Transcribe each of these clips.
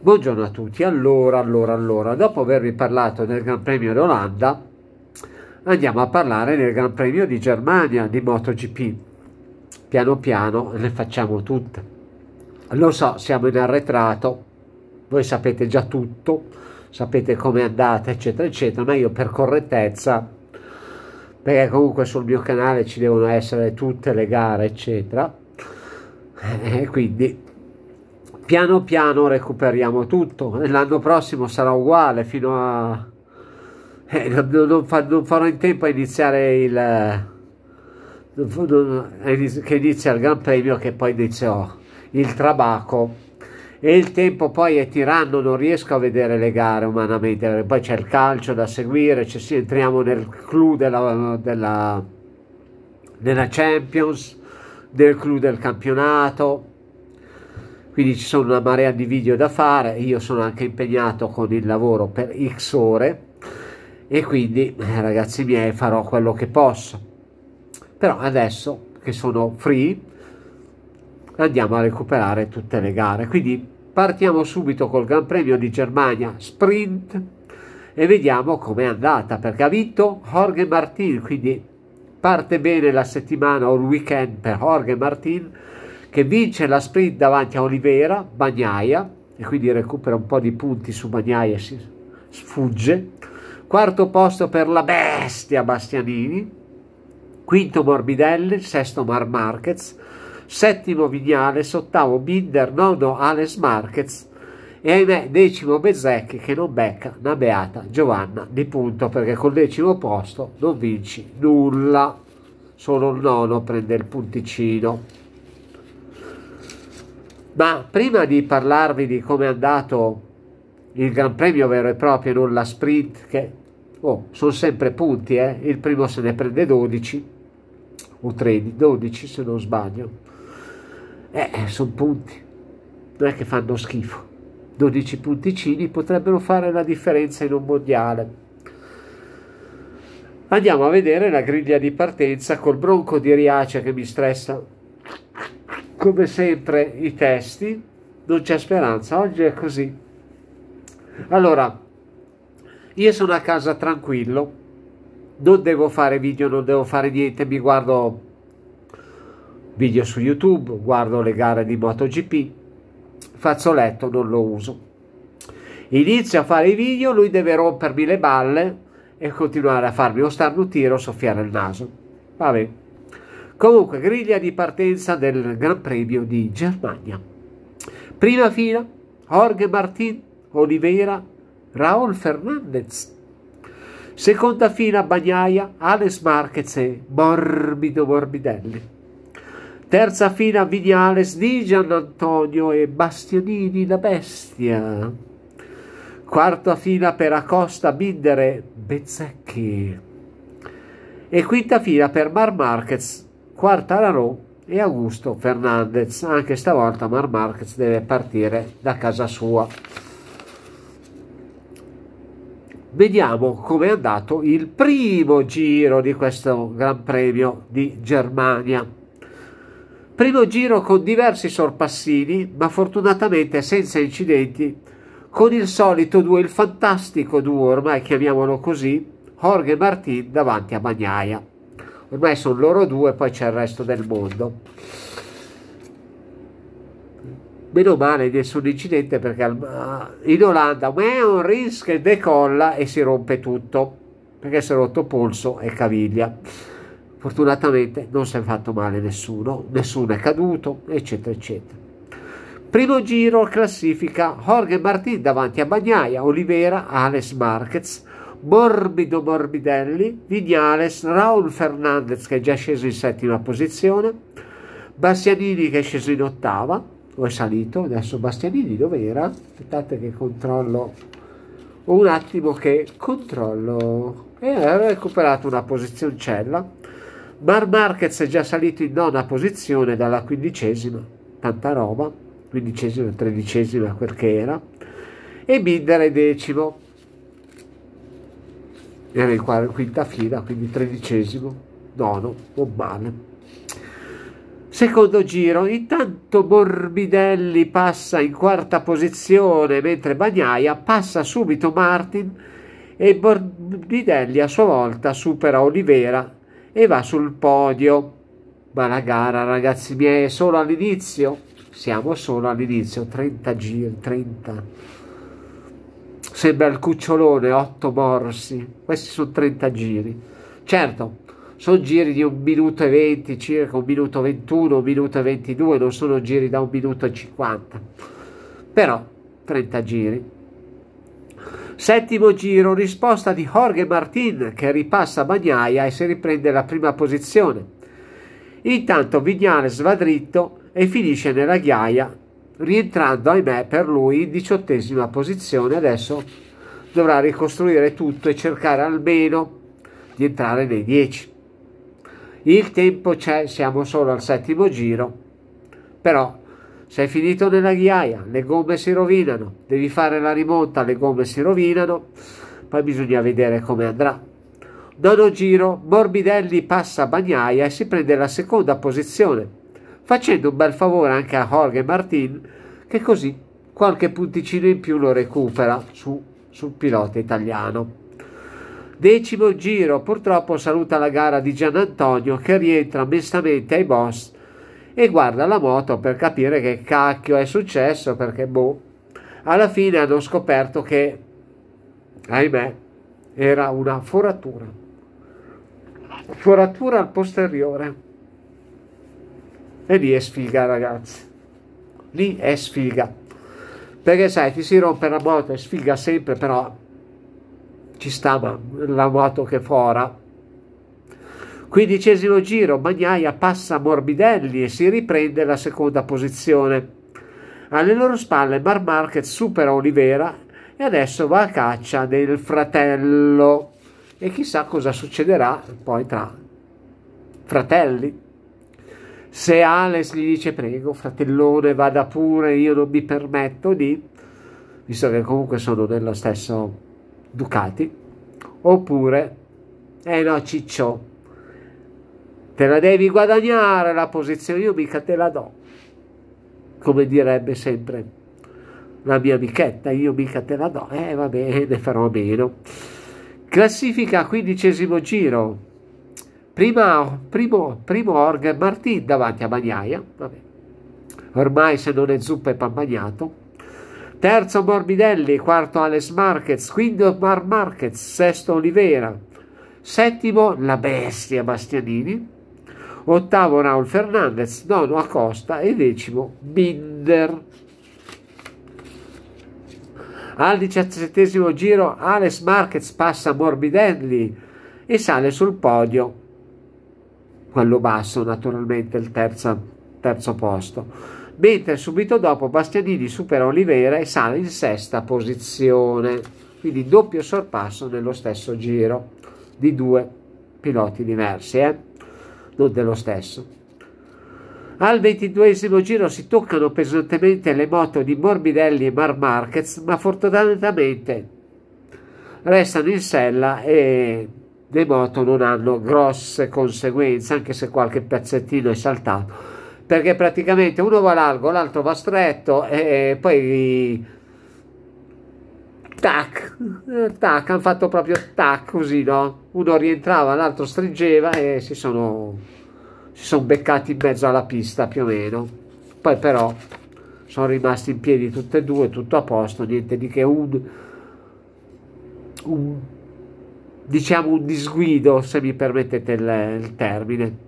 Buongiorno a tutti, allora, allora, allora, dopo avervi parlato del Gran Premio d'Olanda, andiamo a parlare del Gran Premio di Germania di MotoGP. Piano piano le facciamo tutte. Lo so, siamo in arretrato, voi sapete già tutto, sapete com'è andata, eccetera, eccetera, ma io per correttezza, perché comunque sul mio canale ci devono essere tutte le gare, eccetera, e quindi piano piano recuperiamo tutto. L'anno prossimo sarà uguale fino a... Eh, non, non, fa, non, farò in tempo a iniziare il... che inizia il Gran Premio che poi iniziò il trabacco e il tempo poi è tiranno, non riesco a vedere le gare umanamente, poi c'è il calcio da seguire, cioè, sì, entriamo nel clou della, della, della Champions, del clou del campionato, quindi ci sono una marea di video da fare, io sono anche impegnato con il lavoro per x ore e quindi eh, ragazzi miei farò quello che posso. Però adesso che sono free andiamo a recuperare tutte le gare. Quindi partiamo subito col Gran Premio di Germania Sprint e vediamo com'è andata perché ha vinto Jorge Martin, quindi parte bene la settimana o il weekend per Jorge Martin che vince la sprint davanti a Olivera, Bagnaia, e quindi recupera un po' di punti su Bagnaia e si sfugge. Quarto posto per la bestia Bastianini, quinto Morbidelli, sesto Mar Marquez, settimo Vignales, ottavo Binder, nono Alex Marquez e ahimè decimo Bezzecchi che non becca una beata Giovanna di punto perché col decimo posto non vinci nulla, solo il nono prende il punticino. Ma prima di parlarvi di come è andato il Gran Premio vero e proprio, non la sprint, che oh, sono sempre punti, eh? il primo se ne prende 12 o 13, 12 se non sbaglio. Eh, sono punti, non è che fanno schifo. 12 punticini potrebbero fare la differenza in un mondiale. Andiamo a vedere la griglia di partenza col bronco di Riace che mi stressa come sempre i testi, non c'è speranza, oggi è così. Allora, io sono a casa tranquillo, non devo fare video, non devo fare niente, mi guardo video su YouTube, guardo le gare di MotoGP, fazzoletto non lo uso. Inizio a fare i video, lui deve rompermi le balle e continuare a farmi o starnutire o soffiare il naso. Vabbè. Comunque, griglia di partenza del Gran Premio di Germania. Prima fila, Jorge Martin, Oliveira, Raul Fernandez. Seconda fila, Bagnaia, Alex Marquez e Morbido Morbidelli. Terza fila, Vignales di Gian Antonio e Bastianini la Bestia. Quarta fila per Acosta, Binder e Bezzecchi. E quinta fila per Mar Marquez, Quartararo e Augusto Fernandez. Anche stavolta Mar Marquez deve partire da casa sua. Vediamo come è andato il primo giro di questo Gran Premio di Germania. Primo giro con diversi sorpassini, ma fortunatamente senza incidenti, con il solito duo, il fantastico duo, ormai chiamiamolo così, Jorge Martin davanti a Bagnaia ormai sono loro due poi c'è il resto del mondo. Meno male nessun incidente perché in Olanda un rischio che decolla e si rompe tutto perché si è rotto polso e caviglia. Fortunatamente non si è fatto male nessuno nessuno è caduto eccetera eccetera. Primo giro classifica Jorge Martin davanti a Bagnaia Olivera Alex Marquez Morbido Morbidelli, Vignales, Raul Fernandez che è già sceso in settima posizione, Bastianini che è sceso in ottava, o è salito, adesso Bastianini dove era? Aspettate che controllo, un attimo che controllo, e ha recuperato una posizioncella, Mar Marquez è già salito in nona posizione dalla quindicesima, tanta roba, quindicesima, tredicesima quel che era, e Binder è decimo, era in quinta fila, quindi tredicesimo, nono, non male. Secondo giro, intanto Morbidelli passa in quarta posizione mentre Bagnaia passa subito Martin e Morbidelli a sua volta supera Olivera e va sul podio. Ma la gara, ragazzi miei, è solo all'inizio. Siamo solo all'inizio, 30 giri, 30. Sembra il cucciolone, 8 morsi. Questi sono 30 giri. Certo, sono giri di un minuto e 20, circa un minuto 21, un minuto e 22, non sono giri da un minuto e 50. Però 30 giri. Settimo giro, risposta di Jorge Martin che ripassa Bagnaia e si riprende la prima posizione. Intanto Vignales va dritto e finisce nella ghiaia, rientrando, ahimè, per lui in diciottesima posizione. Adesso dovrà ricostruire tutto e cercare almeno di entrare nei dieci. Il tempo c'è, siamo solo al settimo giro, però sei finito nella ghiaia, le gomme si rovinano, devi fare la rimonta, le gomme si rovinano, poi bisogna vedere come andrà. Nono giro, Morbidelli passa Bagnaia e si prende la seconda posizione, facendo un bel favore anche a Jorge Martin, che così qualche punticino in più lo recupera su, sul pilota italiano. Decimo giro, purtroppo saluta la gara di Gian Antonio che rientra mestamente ai boss e guarda la moto per capire che cacchio è successo perché boh, alla fine hanno scoperto che, ahimè, era una foratura foratura al posteriore. E lì è sfiga, ragazzi. Lì è sfiga. Perché sai, ti si rompe la moto, è sfiga sempre, però ci sta ma la moto che fora. Quindicesimo giro, Magnaia passa Morbidelli e si riprende la seconda posizione. Alle loro spalle Mar Marquez supera Olivera e adesso va a caccia del fratello e chissà cosa succederà poi tra fratelli. Se Alex gli dice prego, fratellone, vada pure, io non mi permetto di, visto che comunque sono nello stesso Ducati, oppure, eh no, ciccio, te la devi guadagnare la posizione, io mica te la do, come direbbe sempre la mia amichetta, io mica te la do, eh va bene, farò a meno. Classifica quindicesimo giro. Prima, primo, primo Orge Martin davanti a Magnaia. Vabbè. Ormai se non è zuppa è pan bagnato. Terzo Morbidelli, quarto Alex Marquez, quinto Mar Marquez, sesto Olivera, settimo la bestia Bastianini, ottavo Raul Fernandez, nono Acosta e decimo Binder. Al diciassettesimo giro Alex Marquez passa Morbidelli e sale sul podio, quello basso naturalmente, il terzo, terzo posto. Mentre subito dopo Bastianini supera Oliveira e sale in sesta posizione, quindi doppio sorpasso nello stesso giro di due piloti diversi, eh? non dello stesso. Al ventiduesimo giro si toccano pesantemente le moto di Morbidelli e Mar Marquez, ma fortunatamente restano in sella e le moto non hanno grosse conseguenze, anche se qualche pezzettino è saltato, perché praticamente uno va largo, l'altro va stretto e poi tac, tac, hanno fatto proprio tac così, no? Uno rientrava, l'altro stringeva e si sono si sono beccati in mezzo alla pista più o meno. Poi però sono rimasti in piedi tutte e due tutto a posto niente di che. Un, un diciamo un disguido se mi permettete il, il termine.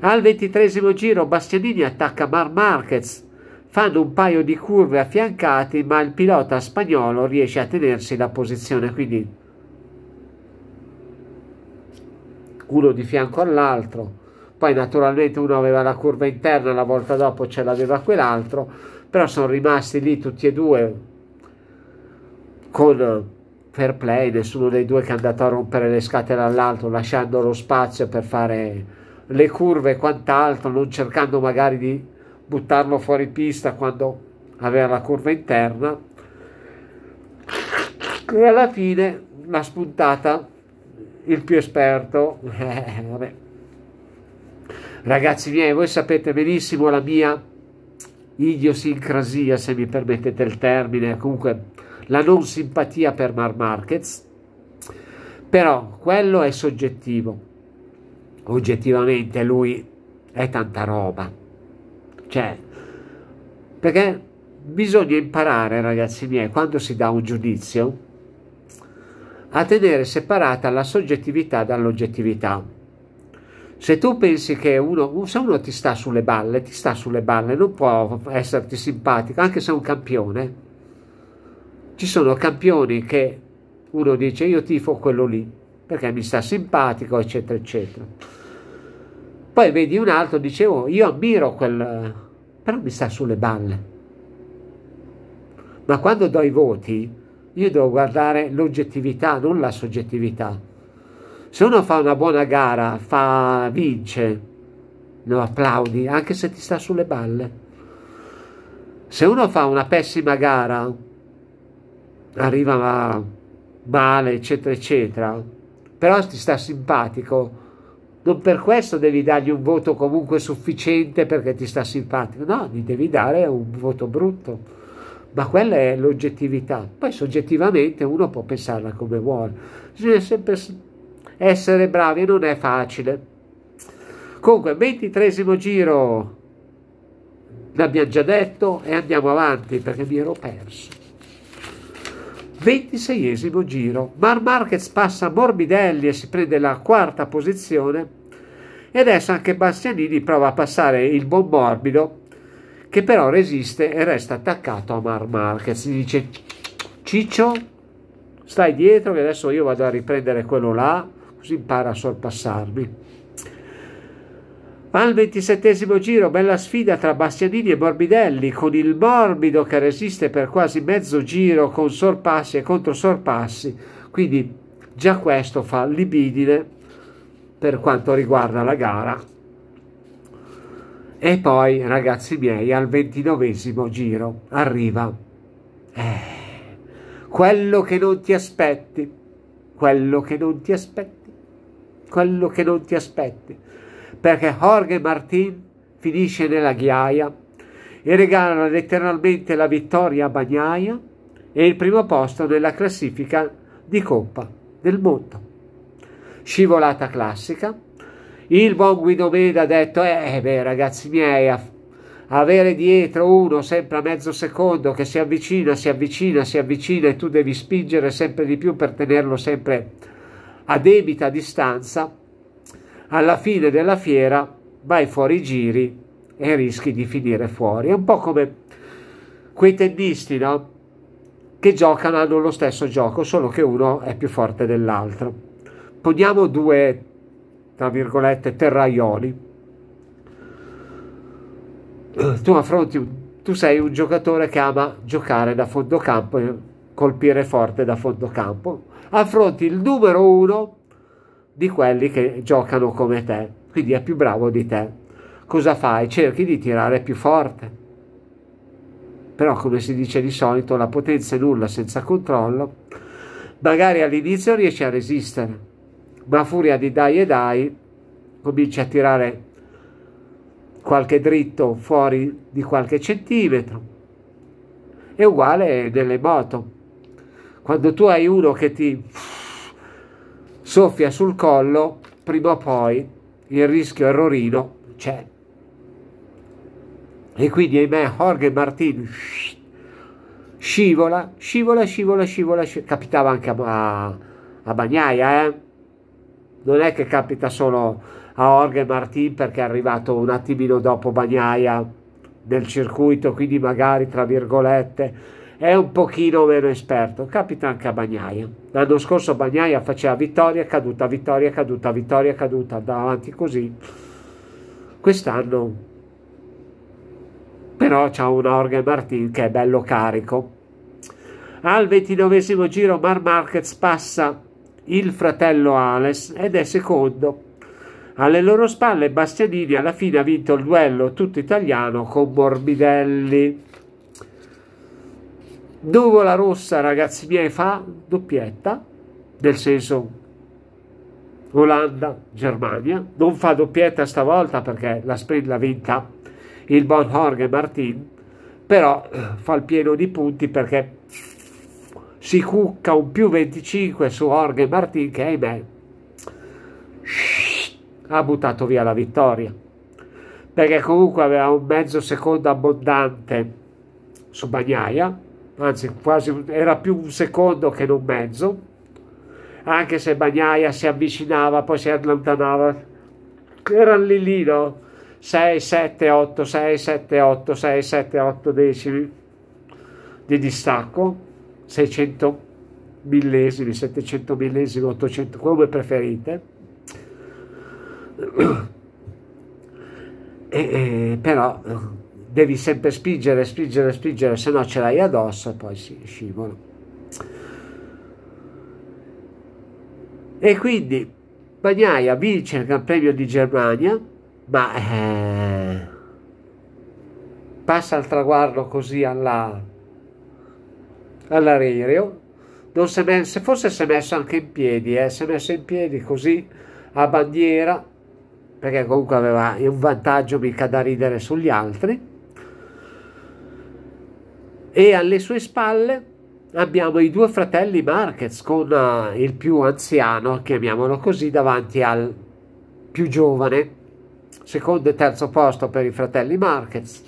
Al ventitresimo giro Bastianini attacca Mar Marquez. Fanno un paio di curve affiancati ma il pilota spagnolo riesce a tenersi la posizione quindi uno di fianco all'altro. Poi naturalmente uno aveva la curva interna, la volta dopo ce l'aveva quell'altro, però sono rimasti lì tutti e due con fair play, nessuno dei due che è andato a rompere le scatole all'altro, lasciando lo spazio per fare le curve e quant'altro, non cercando magari di buttarlo fuori pista quando aveva la curva interna. E alla fine l'ha spuntata il più esperto, eh, Ragazzi miei, voi sapete benissimo la mia idiosincrasia, se mi permettete il termine, comunque la non simpatia per Mar Marquez, però quello è soggettivo. Oggettivamente lui è tanta roba. Cioè, perché bisogna imparare, ragazzi miei, quando si dà un giudizio, a tenere separata la soggettività dall'oggettività. Se tu pensi che uno, se uno ti sta sulle balle, ti sta sulle balle, non può esserti simpatico, anche se è un campione. Ci sono campioni che uno dice io tifo quello lì, perché mi sta simpatico, eccetera, eccetera. Poi vedi un altro, dicevo, io ammiro quel, però mi sta sulle balle. Ma quando do i voti, io devo guardare l'oggettività, non la soggettività. Se uno fa una buona gara, fa, vince, lo applaudi, anche se ti sta sulle balle. Se uno fa una pessima gara, arriva male, eccetera, eccetera, però ti sta simpatico, non per questo devi dargli un voto comunque sufficiente perché ti sta simpatico, no, gli devi dare un voto brutto ma quella è l'oggettività. Poi soggettivamente uno può pensarla come vuole. Bisogna sempre essere bravi, non è facile. Comunque, ventitresimo giro, l'abbiamo già detto e andiamo avanti perché mi ero perso. Ventiseiesimo giro, Mar Marquez passa Morbidelli e si prende la quarta posizione e adesso anche Bastianini prova a passare il buon morbido che però resiste e resta attaccato a Mar Marquez. Gli dice Ciccio, stai dietro che adesso io vado a riprendere quello là, così impara a sorpassarmi. Al ventisettesimo giro, bella sfida tra Bastianini e Morbidelli, con il morbido che resiste per quasi mezzo giro con sorpassi e controsorpassi. Quindi già questo fa libidine per quanto riguarda la gara. E poi, ragazzi miei, al ventinovesimo giro arriva eh, quello che non ti aspetti, quello che non ti aspetti, quello che non ti aspetti, perché Jorge Martin finisce nella ghiaia e regala letteralmente la vittoria a Bagnaia e il primo posto nella classifica di Coppa del Mondo. Scivolata classica, il buon Guido Meda ha detto, eh beh ragazzi miei, avere dietro uno sempre a mezzo secondo che si avvicina, si avvicina, si avvicina e tu devi spingere sempre di più per tenerlo sempre a debita distanza, alla fine della fiera vai fuori giri e rischi di finire fuori. È un po' come quei tennisti, no? Che giocano, hanno lo stesso gioco, solo che uno è più forte dell'altro. Poniamo due tra virgolette, terraioli. Tu affronti, tu sei un giocatore che ama giocare da fondo campo e colpire forte da fondo campo. Affronti il numero uno di quelli che giocano come te, quindi è più bravo di te. Cosa fai? Cerchi di tirare più forte. Però, come si dice di solito, la potenza è nulla senza controllo. Magari all'inizio riesci a resistere, ma a furia di dai e dai comincia a tirare qualche dritto fuori di qualche centimetro. È uguale nelle moto. Quando tu hai uno che ti soffia sul collo, prima o poi il rischio errorino c'è. E quindi ahimè Jorge Martin scivola, scivola, scivola, scivola, capitava anche a, a Bagnaia, eh? non è che capita solo a Jorge Martin perché è arrivato un attimino dopo Bagnaia nel circuito, quindi magari tra virgolette è un pochino meno esperto, capita anche a Bagnaia. L'anno scorso Bagnaia faceva vittoria, caduta, vittoria, caduta, vittoria, caduta, andava avanti così. Quest'anno però c'ha un Jorge Martin che è bello carico. Al ventinovesimo giro Mar Marquez passa il fratello Ales ed è secondo. Alle loro spalle Bastianini alla fine ha vinto il duello tutto italiano con Morbidelli. Nuvola rossa, ragazzi miei, fa doppietta, nel senso Olanda, Germania, non fa doppietta stavolta perché la sprint l'ha vinta il buon Jorge Martin, però eh, fa il pieno di punti perché si cucca un più 25 su Jorge Martin che ahimè ha buttato via la vittoria. Perché comunque aveva un mezzo secondo abbondante su Bagnaia anzi quasi era più un secondo che non mezzo anche se Bagnaia si avvicinava poi si allontanava erano lì lì no? 6, 7, 8, 6, 7, 8, 6, 7, 8 decimi di distacco, 600 millesimi, 700 millesimi, 800, come preferite. E, e, però devi sempre spingere, spingere, spingere, se no ce l'hai addosso e poi si scivola. E quindi Bagnaia vince il Gran Premio di Germania ma eh, passa al traguardo così alla, all'aereo se forse si è messo anche in piedi eh, si è messo in piedi così a bandiera perché comunque aveva un vantaggio mica da ridere sugli altri e alle sue spalle abbiamo i due fratelli Marquez con uh, il più anziano, chiamiamolo così, davanti al più giovane secondo e terzo posto per i fratelli Marquez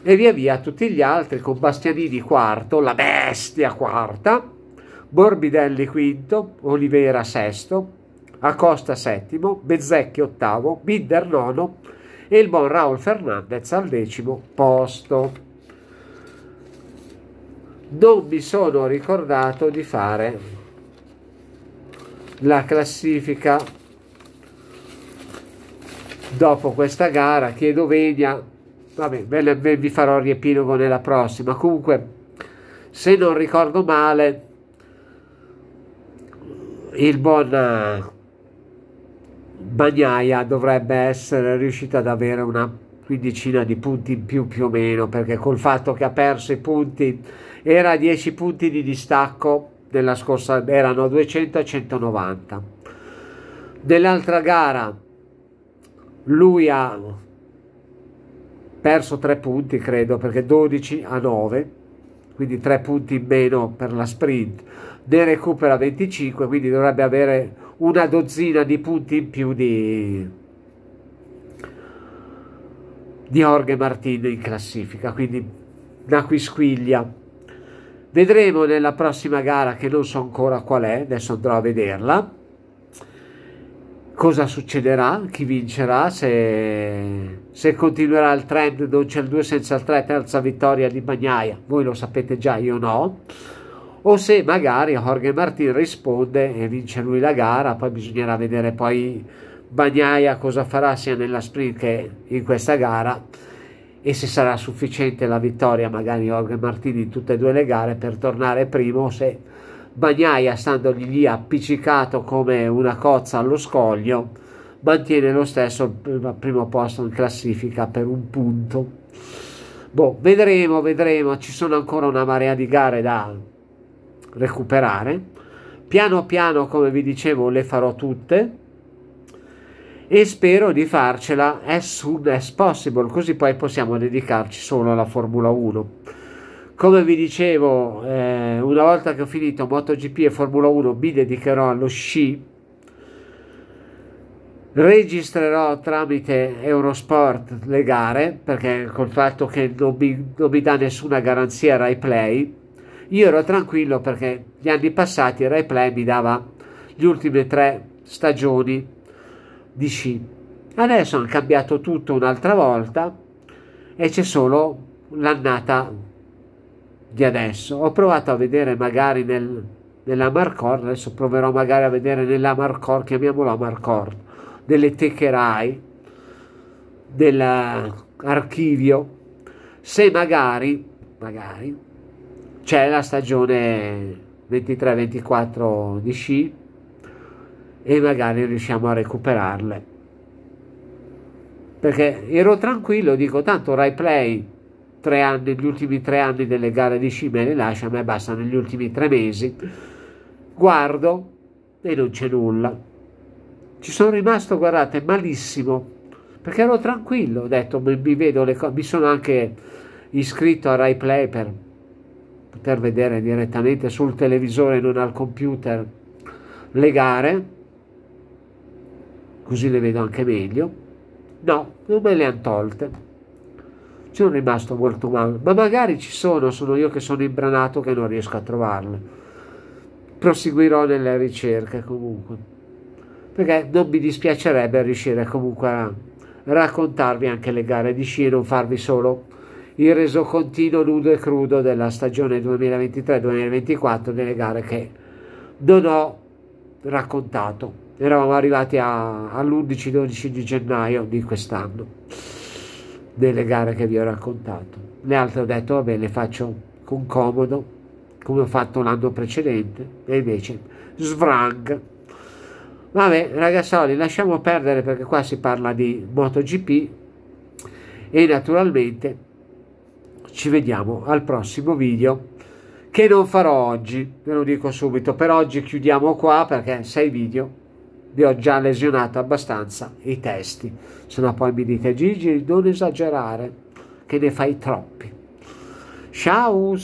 e via via tutti gli altri con Bastianini quarto, la bestia quarta, Morbidelli quinto, Olivera sesto, Acosta settimo, Bezzecchi ottavo, Binder nono e il buon Raul Fernandez al decimo posto. Non mi sono ricordato di fare la classifica. Dopo questa gara chiedo venia. Vabbè ve, vi farò riepilogo nella prossima. Comunque se non ricordo male il buon eh, Bagnaia dovrebbe essere riuscito ad avere una quindicina di punti in più più o meno perché col fatto che ha perso i punti era a 10 punti di distacco della scorsa erano 200 e 190 nell'altra gara lui ha perso 3 punti credo perché 12 a 9 quindi 3 punti in meno per la sprint. Ne recupera 25 quindi dovrebbe avere una dozzina di punti in più di di Jorge Martin in classifica quindi una quisquiglia vedremo nella prossima gara che non so ancora qual è adesso andrò a vederla cosa succederà, chi vincerà, se, se continuerà il trend, non c'è il 2 senza il 3, terza vittoria di Bagnaia, voi lo sapete già, io no, o se magari Jorge Martin risponde e vince lui la gara, poi bisognerà vedere poi Bagnaia cosa farà sia nella sprint che in questa gara e se sarà sufficiente la vittoria magari Jorge Martin in tutte e due le gare per tornare primo se Bagnaia, standogli lì appiccicato come una cozza allo scoglio, mantiene lo stesso primo posto in classifica per un punto. Boh, vedremo, vedremo, ci sono ancora una marea di gare da recuperare. Piano piano, come vi dicevo, le farò tutte e spero di farcela. As soon as possible, così poi possiamo dedicarci solo alla Formula 1 come vi dicevo, eh, una volta che ho finito MotoGP e Formula 1 mi dedicherò allo sci. Registrerò tramite Eurosport le gare perché col fatto che non mi, non mi dà nessuna garanzia Rai Play, io ero tranquillo perché gli anni passati Rai Play mi dava le ultime tre stagioni di sci. Adesso hanno cambiato tutto un'altra volta e c'è solo l'annata di adesso. Ho provato a vedere magari nel, nella Marcor, adesso proverò magari a vedere nella Marcor, chiamiamola Marcor, delle techerai, dell'archivio, se magari, magari c'è la stagione 23-24 di sci e magari riusciamo a recuperarle. Perché ero tranquillo, dico tanto Rai Play tre anni, gli ultimi tre anni delle gare di sci me le lascia, a me bastano gli ultimi tre mesi. Guardo e non c'è nulla. ci sono rimasto, guardate, malissimo, perché ero tranquillo, ho detto, mi vedo le cose, mi sono anche iscritto a Rai Play per poter vedere direttamente sul televisore, non al computer, le gare, così le vedo anche meglio. No, non me le hanno tolte. Sono rimasto molto male, ma magari ci sono, sono io che sono imbranato che non riesco a trovarle. Proseguirò nelle ricerche comunque, perché non mi dispiacerebbe riuscire comunque a raccontarvi anche le gare di sci e non farvi solo il resocontino nudo e crudo della stagione 2023-2024 delle gare che non ho raccontato. Eravamo arrivati all'11-12 di gennaio di quest'anno delle gare che vi ho raccontato. Le altre ho detto, vabbè, le faccio con comodo, come ho fatto l'anno precedente, e invece svrang. Vabbè, ragazzoli, lasciamo perdere perché qua si parla di MotoGP e naturalmente ci vediamo al prossimo video che non farò oggi, ve lo dico subito, per oggi chiudiamo qua perché sei video vi ho già lesionato abbastanza i testi, se no poi mi dite Gigi non esagerare che ne fai troppi. Ciao!